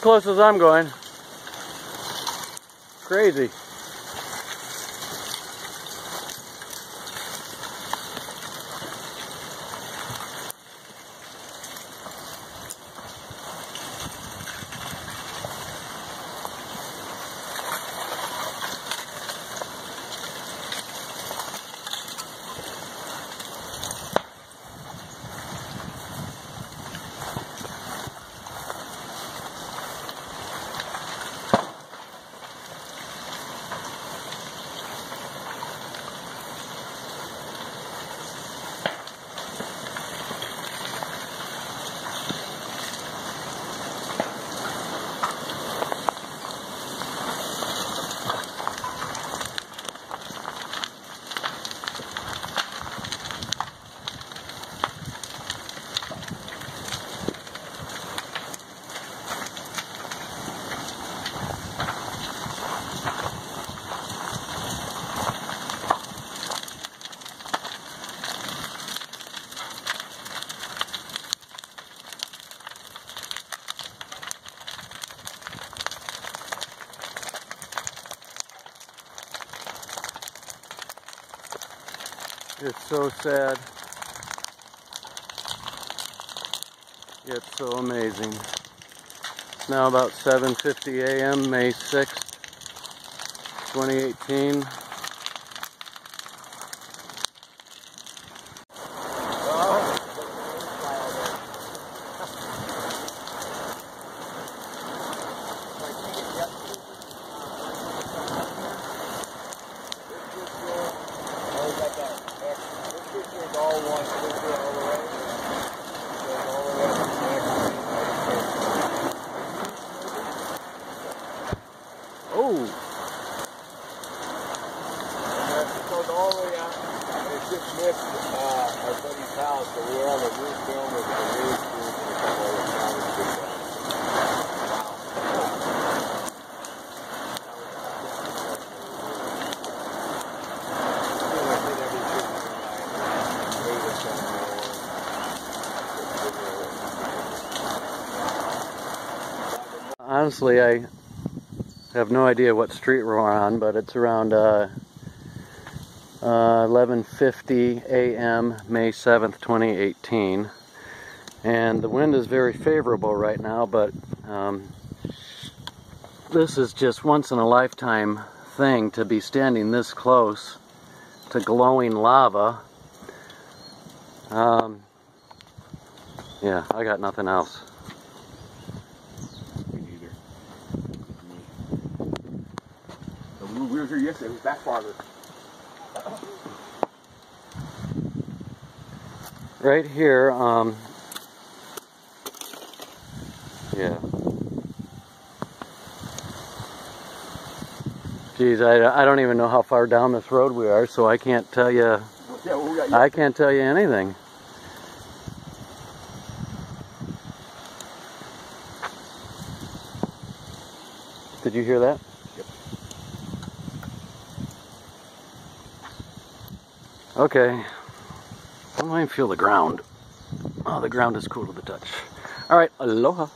As close as I'm going. Crazy. It's so sad. It's so amazing. It's now about 7.50 a.m. May 6th, 2018. Oh, goes all the way out. and It just missed uh, our buddy's house, so we were on the roof film of the roof. and a couple of the towers did that. Honestly, I have no idea what street we're on, but it's around uh, uh, 11:50 a.m. May 7th, 2018, and the wind is very favorable right now. But um, this is just once in a lifetime thing to be standing this close to glowing lava. Um, yeah, I got nothing else. Me neither. So we, we were here yesterday. It was back farther. right here, um, yeah. Geez, I, I don't even know how far down this road we are, so I can't tell you, Yeah, well, we I can't tell you anything. Did you hear that? Okay. I don't even feel the ground. Oh, the ground is cool to the touch. All right, aloha.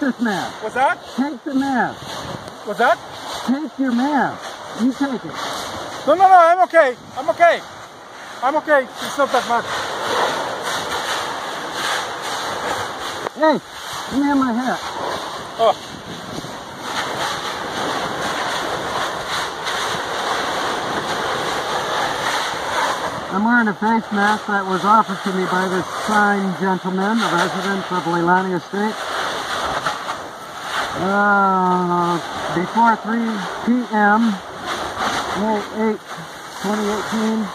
This mask. What's that? Take the mask. What's that? Take your mask. You take it. No, no, no, I'm okay. I'm okay. I'm okay. It's not that much. Hey, give me my hat. Oh. I'm wearing a face mask that was offered to me by this fine gentleman, a resident of Leilani Estate. Uh, before 3 p.m., May 8, 2018.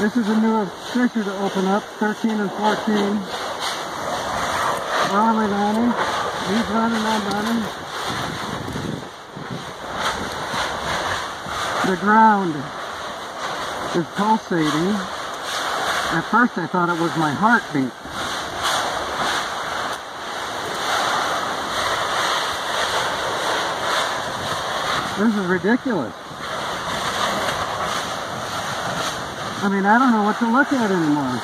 This is a new fissure to open up, 13 and 14. We're on Leilani. He's running, I'm running. The ground is pulsating. At first I thought it was my heartbeat. This is ridiculous. I mean, I don't know what to look at anymore.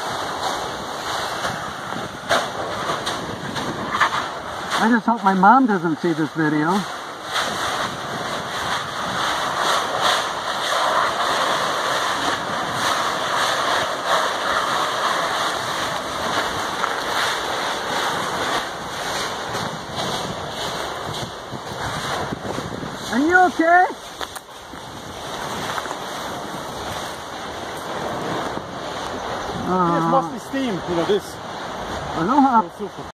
I just hope my mom doesn't see this video. Are you okay? It's Uh, mostly steam, you know, this. aloha. Oh, super.